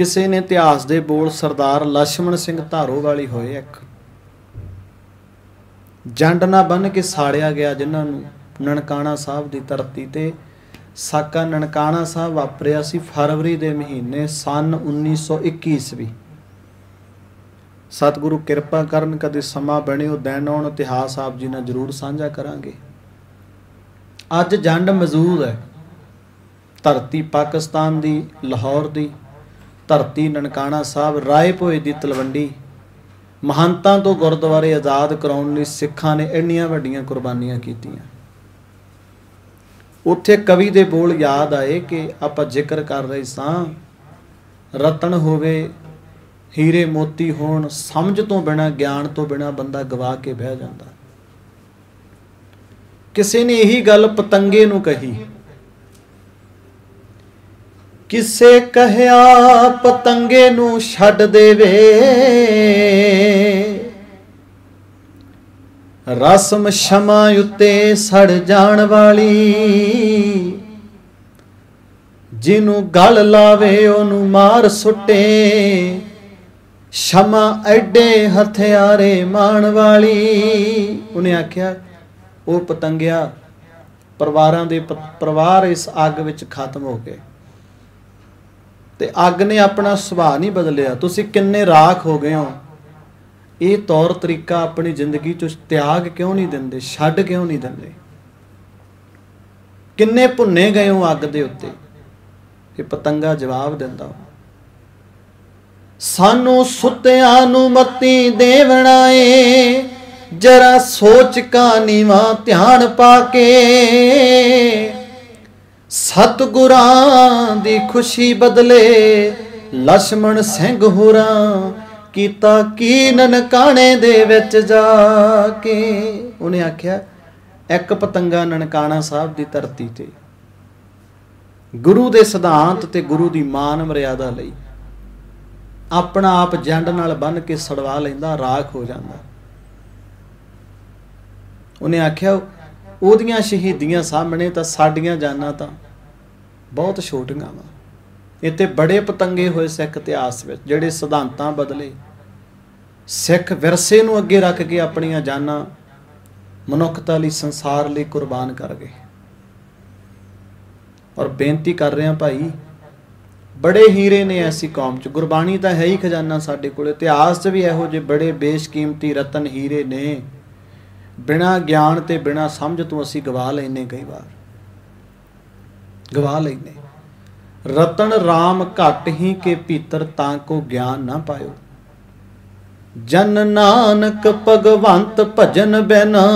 ਕਿਸੇ ਨੇ ਇਤਿਹਾਸ ਦੇ ਬੋਲ ਸਰਦਾਰ ਲక్ష్మణ ਸਿੰਘ ਧਾਰੋ ਵਾਲੀ ਹੋਏ ਇੱਕ। ਜੰਡ ਨਾ ਬੰਨ ਕੇ ਸਾੜਿਆ ਗਿਆ ਜਿਨ੍ਹਾਂ ਨੂੰ ਨਨਕਾਣਾ ਸਾਹਿਬ ਦੀ ਧਰਤੀ ਤੇ। ਸਾਕਾ ਨਨਕਾਣਾ ਸਾਹਿਬ ਵਾਪਰਿਆ ਸੀ ਫਰਵਰੀ ਦੇ ਮਹੀਨੇ ਸਨ 1921 ਈਸਵੀ। ਸਤਿਗੁਰੂ ਕਿਰਪਾ ਕਰਨ ਕਦੇ ਸਮਾਂ ਬਣੇ ਬਣਿਓ, ਦੈਨ ਆਉਣ, ਇਤਿਹਾਸ ਆਪ ਜੀ ਨਾਲ ਜ਼ਰੂਰ ਸਾਂਝਾ ਕਰਾਂਗੇ। ਅੱਜ ਜੰਡ ਮੌਜੂਦ ਹੈ। ਧਰਤੀ ਪਾਕਿਸਤਾਨ ਦੀ, ਲਾਹੌਰ ਦੀ। ਧਰਤੀ ਨਨਕਾਣਾ ਸਾਹਿਬ, ਰਾਏ ਭੋਏ ਦੀ ਤਲਵੰਡੀ। ਮਹੰਤਾਂ ਤੋਂ ਗੁਰਦੁਆਰੇ ਆਜ਼ਾਦ ਕਰਾਉਣ ਲਈ ਸਿੱਖਾਂ ਨੇ ਇੰਨੀਆਂ ਵੱਡੀਆਂ ਕੁਰਬਾਨੀਆਂ ਕੀਤੀਆਂ। ਉੱਥੇ ਕਵੀ ਦੇ ਬੋਲ ਯਾਦ ਆਏ ਕਿ ਆਪਾਂ ਜ਼ਿਕਰ ਕਰ ਰਹੇ ਸਾਂ, ਰਤਨ ਹੋਵੇ, ਹੀਰੇ ਮੋਤੀ ਹੋਣ, ਸਮਝ ਤੋਂ ਬਿਨਾ, ਗਿਆਨ ਤੋਂ ਬਿਨਾ ਬੰਦਾ ਗਵਾ ਕੇ ਬਹਿ ਜਾਂਦਾ। ਕਿਸੇ ਨੇ ਇਹੀ ਗੱਲ ਪਤੰਗੇ ਨੂੰ ਕਹੀ ਕਿਸੇ ਕਹਿਆ ਪਤੰਗੇ ਨੂੰ ਛੱਡ ਦੇਵੇ। ਰਸਮ ਸ਼ਮਾ ਉਤੇ ਸੜ ਜਾਣ ਵਾਲੀ, ਜਿਹਨੂੰ ਗਲ ਲਾਵੇ ਉਹਨੂੰ ਮਾਰ ਸੁੱਟੇ। ਸ਼ਮਾ ਐਡੇ ਹਥਿਆਰੇ ਮਾਣ ਵਾਲੀ, ਉਹਨੇ ਆਖਿਆ, ਉਹ ਪਤੰਗਿਆ ਪਰਿਵਾਰਾਂ ਦੇ ਪਰਿਵਾਰ ਇਸ ਅੱਗ ਵਿੱਚ ਖਤਮ ਹੋ ਗਏ। ਤੇ ਅੱਗ ਨੇ ਆਪਣਾ ਸੁਭਾਅ ਨਹੀਂ ਬਦਲਿਆ। ਤੁਸੀਂ ਕਿੰਨੇ ਰਾਖ ਹੋ ਗਏ ਹੋ। ਇਹ ਤੌਰ ਤਰੀਕਾ ਆਪਣੀ ਜ਼ਿੰਦਗੀ ਚ ਤਿਆਗ ਕਿਉਂ ਨਹੀਂ ਦਿੰਦੇ? ਛੱਡ ਕਿਉਂ ਨਹੀਂ ਦਿੰਦੇ? ਕਿੰਨੇ ਭੁੰਨੇ ਗਏ ਹੋ ਅੱਗ ਦੇ ਉੱਤੇ? ਇਹ ਪਤੰਗਾ ਜਵਾਬ ਦਿੰਦਾ ਸਾਨੂੰ ਸੁੱਤਿਆਂ ਨੂੰ ਮੱਤੀ ਦੇਵਣਾ ਏ ਜਰਾ ਸੋਚ ਕਾ ਨੀਵਾ ਧਿਆਨ ਪਾ ਕੇ। ਸਤਗੁਰਾਂ ਦੀ ਖੁਸ਼ੀ ਬਦਲੇ ਲక్ష్మణ ਸਿੰਘ ਹੋਰਾਂ ਕੀਤਾ ਕੀ ਨਨਕਾਣੇ ਦੇ ਵਿੱਚ ਜਾ ਕੇ। ਉਹਨੇ ਆਖਿਆ, ਇੱਕ ਪਤੰਗਾ ਨਨਕਾਣਾ ਸਾਹਿਬ ਦੀ ਧਰਤੀ ਤੇ, ਗੁਰੂ ਦੇ ਸਿਧਾਂਤ ਤੇ ਗੁਰੂ ਦੀ ਮਾਨ ਮਰਿਆਦਾ ਲਈ ਆਪਣਾ ਆਪ ਜੰਡ ਨਾਲ ਬੰਨ ਕੇ ਸੜਵਾ ਲੈਂਦਾ, ਰਾਖ ਹੋ ਜਾਂਦਾ। ਉਹਨੇ ਆਖਿਆ ਉਹਦੀਆਂ ਸ਼ਹੀਦੀਆਂ ਸਾਹਮਣੇ ਤਾਂ ਸਾਡੀਆਂ ਜਾਨਾਂ ਤਾਂ ਬਹੁਤ ਛੋਟੀਆਂ ਵਾ। ਇੱਥੇ ਬੜੇ ਪਤੰਗੇ ਹੋਏ ਸਿੱਖ ਇਤਿਹਾਸ ਵਿੱਚ, ਜਿਹੜੇ ਸਿਧਾਂਤਾਂ ਬਦਲੇ ਸਿੱਖ ਵਿਰਸੇ ਨੂੰ ਅੱਗੇ ਰੱਖ ਕੇ ਆਪਣੀਆਂ ਜਾਨਾਂ ਮਨੁੱਖਤਾ ਲਈ, ਸੰਸਾਰ ਲਈ ਕੁਰਬਾਨ ਕਰ ਗਏ। ਔਰ ਬੇਨਤੀ ਕਰ ਰਿਹਾ ਭਾਈ, ਬੜੇ ਹੀਰੇ ਨੇ ਐਸੀ ਕੌਮ ਚ। ਗੁਰਬਾਣੀ ਤਾਂ ਹੈ ਹੀ ਖਜ਼ਾਨਾ ਸਾਡੇ ਕੋਲ। ਇਤਿਹਾਸ 'ਚ ਵੀ ਇਹੋ ਜਿਹੇ ਬੜੇ ਬੇਸ਼ਕੀਮਤੀ ਰਤਨ ਹੀਰੇ ਨੇ। ਬਿਨਾ ਗਿਆਨ ਤੇ ਬਿਨਾ ਸਮਝ ਤੋਂ ਅਸੀਂ ਗਵਾ ਲੈਨੇ ਕਈ ਵਾਰ। ਗਵਾ ਲੈਨੇ। ਰਤਨ RAM ਘਟ ਹੀ ਕੇ ਭੀਤਰ ਤਾਂ ਕੋ ਗਿਆਨ ਨਾ ਪਾਇਓ। ਜਨ ਨਾਨਕ ਭਗਵੰਤ ਭਜਨ ਬਿਨਾ